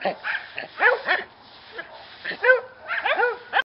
No, no.